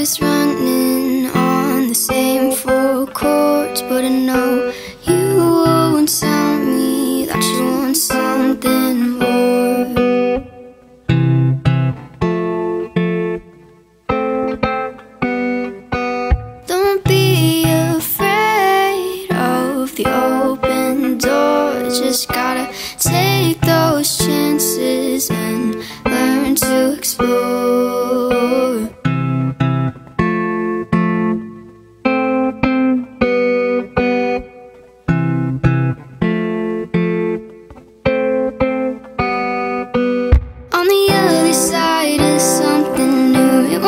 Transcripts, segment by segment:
always running on the same four chords, but I know you won't tell me that you want something more.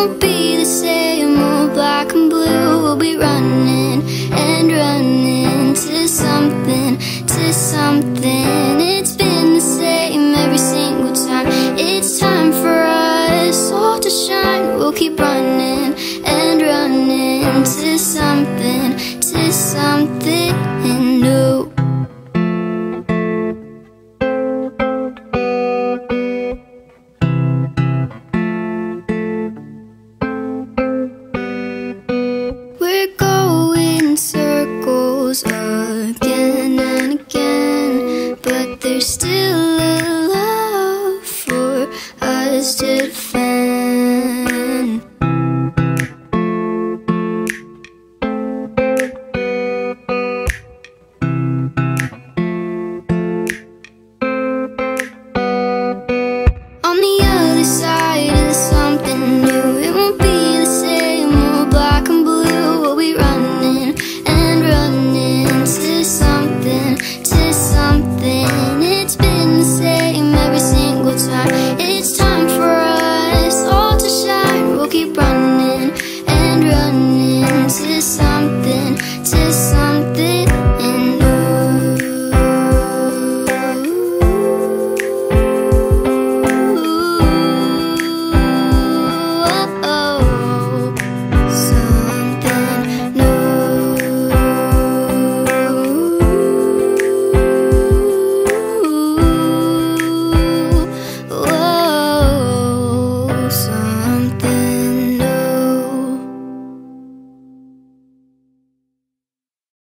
Won't be the same old black and blue. We'll be running and running to something, to something. It's been the same every single time. It's time for us all to shine. We'll keep running and running to something, to something new. twisted to some